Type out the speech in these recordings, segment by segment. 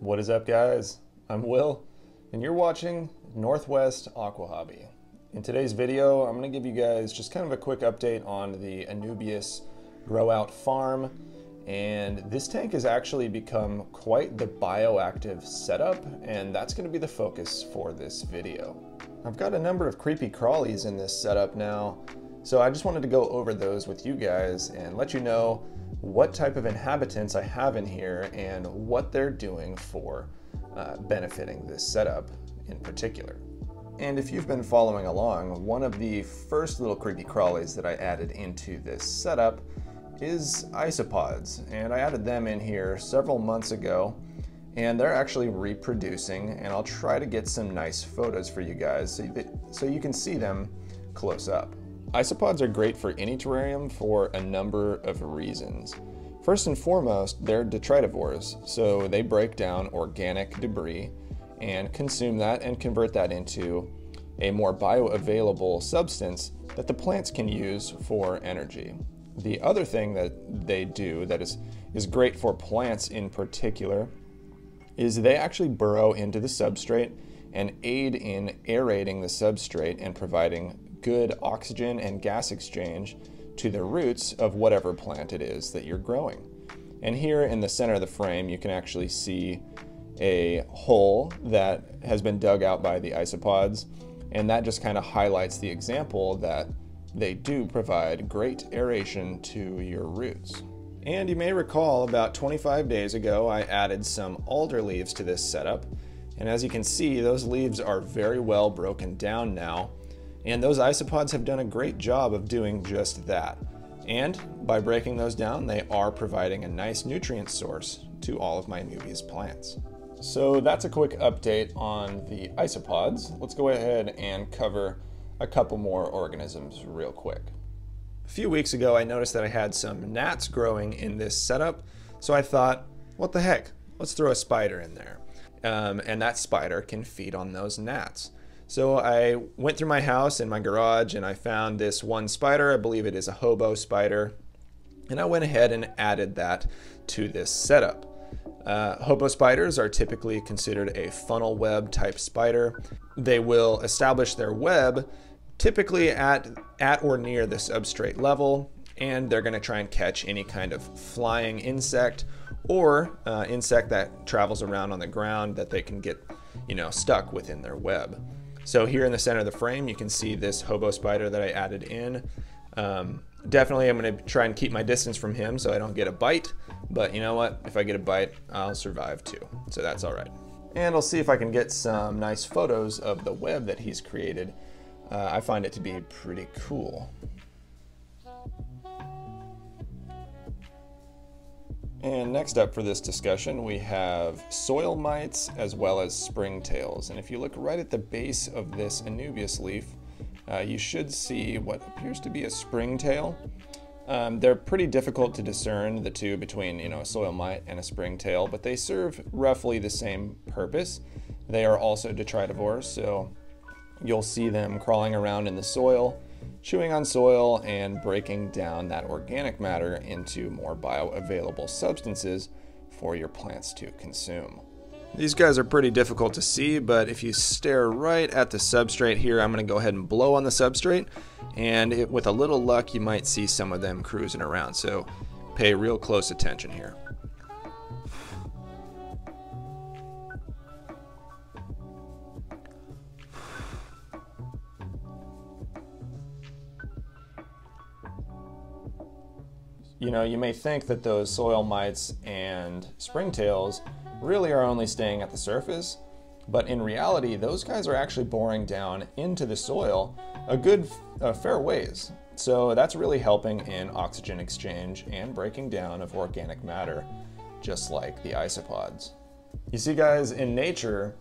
What is up, guys? I'm Will, and you're watching Northwest Aqua Hobby. In today's video, I'm going to give you guys just kind of a quick update on the Anubias Grow Out Farm. And this tank has actually become quite the bioactive setup, and that's going to be the focus for this video. I've got a number of creepy crawlies in this setup now, so I just wanted to go over those with you guys and let you know what type of inhabitants I have in here and what they're doing for uh, benefiting this setup in particular. And if you've been following along, one of the first little creepy crawlies that I added into this setup is isopods, and I added them in here several months ago, and they're actually reproducing, and I'll try to get some nice photos for you guys so, so you can see them close up. Isopods are great for any terrarium for a number of reasons. First and foremost, they're detritivores, so they break down organic debris and consume that and convert that into a more bioavailable substance that the plants can use for energy. The other thing that they do that is, is great for plants in particular is they actually burrow into the substrate and aid in aerating the substrate and providing good oxygen and gas exchange to the roots of whatever plant it is that you're growing. And here in the center of the frame, you can actually see a hole that has been dug out by the isopods. And that just kind of highlights the example that they do provide great aeration to your roots. And you may recall about 25 days ago, I added some alder leaves to this setup. And as you can see, those leaves are very well broken down now and those isopods have done a great job of doing just that. And by breaking those down, they are providing a nice nutrient source to all of my Anubias plants. So that's a quick update on the isopods. Let's go ahead and cover a couple more organisms real quick. A few weeks ago, I noticed that I had some gnats growing in this setup, so I thought, what the heck, let's throw a spider in there. Um, and that spider can feed on those gnats. So I went through my house and my garage and I found this one spider. I believe it is a hobo spider. And I went ahead and added that to this setup. Uh, hobo spiders are typically considered a funnel web type spider. They will establish their web typically at, at or near the substrate level, and they're going to try and catch any kind of flying insect or uh, insect that travels around on the ground that they can get, you know, stuck within their web. So here in the center of the frame, you can see this hobo spider that I added in. Um, definitely, I'm going to try and keep my distance from him so I don't get a bite. But you know what? If I get a bite, I'll survive too. So that's all right. And I'll see if I can get some nice photos of the web that he's created. Uh, I find it to be pretty cool. And next up for this discussion, we have soil mites as well as springtails. And if you look right at the base of this Anubias leaf, uh, you should see what appears to be a springtail. Um, they're pretty difficult to discern the two between you know a soil mite and a springtail, but they serve roughly the same purpose. They are also detritivores, so you'll see them crawling around in the soil chewing on soil and breaking down that organic matter into more bioavailable substances for your plants to consume. These guys are pretty difficult to see, but if you stare right at the substrate here, I'm going to go ahead and blow on the substrate, and it, with a little luck, you might see some of them cruising around, so pay real close attention here. You know, you may think that those soil mites and springtails really are only staying at the surface, but in reality, those guys are actually boring down into the soil a good a fair ways. So that's really helping in oxygen exchange and breaking down of organic matter, just like the isopods. You see, guys, in nature,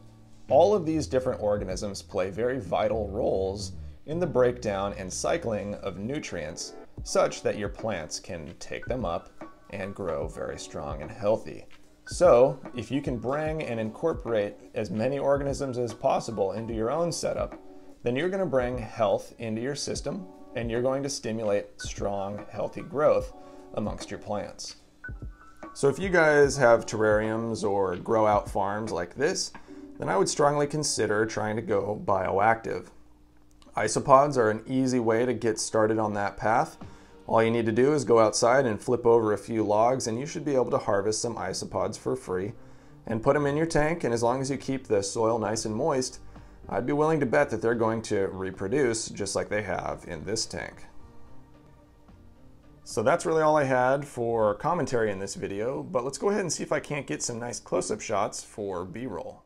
all of these different organisms play very vital roles in the breakdown and cycling of nutrients such that your plants can take them up and grow very strong and healthy. So, if you can bring and incorporate as many organisms as possible into your own setup, then you're going to bring health into your system and you're going to stimulate strong, healthy growth amongst your plants. So if you guys have terrariums or grow out farms like this, then I would strongly consider trying to go bioactive. Isopods are an easy way to get started on that path. All you need to do is go outside and flip over a few logs and you should be able to harvest some isopods for free and put them in your tank and as long as you keep the soil nice and moist, I'd be willing to bet that they're going to reproduce just like they have in this tank. So that's really all I had for commentary in this video, but let's go ahead and see if I can't get some nice close-up shots for B-roll.